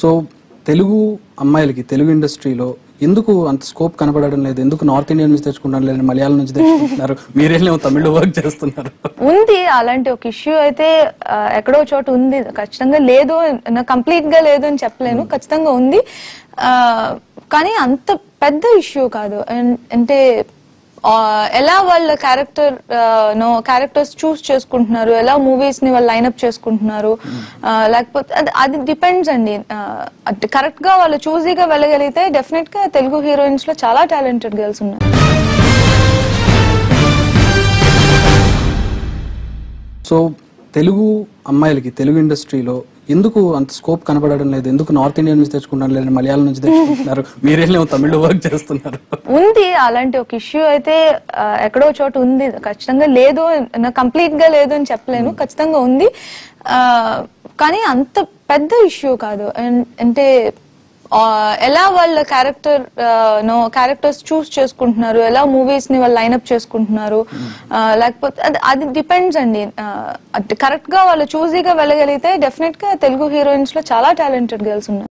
So Telugu అమ్మాయిలకి తెలుగు ఇండస్ట్రీలో ఎందుకు అంత స్కోప్ కనబడడం లేదు? ఎందుకు నార్త్ ఇండియన్ నుంచి తెచ్చుకుంటారు లేదు? మలయాళం నుంచి తెచ్చుకుంటున్నారు? మీరేమో తమిళ్ళో వర్క్ చేస్తున్నారు. ఉంది అలాంటి ఒక ఇష్యూ అయితే ఎక్కడో చోట ఉంది. ఖచ్చితంగా లేదు కంప్లీట్గా లేదు అని చెప్పలేను. ఖచ్చితంగా ఉంది. కానీ అంత పెద్ద ఇష్యూ కాదు. అంటే ఎలా వాళ్ళ క్యారెక్టర్ నో క్యారెక్టర్స్ చూస్ చేసుకుంటున్నారు? ఎలా మూవీస్ని వాళ్ళు లైన్అప్ చేసుకుంటున్నారు? లేకపోతే అది- అది డిపెండ్స్ అండి. కరెక్ట్గా వాళ్ళు చూజీగా వెళ్ళగలిగితే డెఫినెట్గా తెలుగు హీరోయిన్స్లో చాలా టాలెంటెడ్ గర్ల్స్ ఉన్నారు. సో తెలుగు అమ్మాయిలకి తెలుగు ఇండస్ట్రీలో ఎందుకు అంత స్కోప్ కనబడడం లేదు? ఎందుకు నార్త్ ఇండియన్ నుంచి తెచ్చుకుంటారు లేదు మలయాళం నుంచి తెచ్చుకుంటున్నారు? మీరేమో తమిళ్ళో వర్క్ చేస్తున్నారు. ఉంది అలాంటి ఒక ఇష్యూ అయితే ఎక్కడో చోట ఉంది. ఖచ్చితంగా లేదు కంప్లీట్గా లేదు అని చెప్పలేను. ఖచ్చితంగా ఉంది. కానీ అంత పెద్ద ఇష్యూ కాదు. అంటే ఎలా వాళ్ళ క్యారెక్టర్ నో క్యారెక్టర్స్ చూస్ చేసుకుంటున్నారు? ఎలా మూవీస్ని వాళ్ళు లైన్అప్ చేసుకుంటున్నారు? ఆ, లేకపోతే అది- అది డిపెండ్స్ అండి. కరెక్ట్గా వాళ్ళు చూజీగా వెళ్ళగలిగితే డెఫినెట్గా తెలుగు హీరోయిన్స్లో చాలా టాలెంటెడ్ గర్ల్స్ ఉన్నారు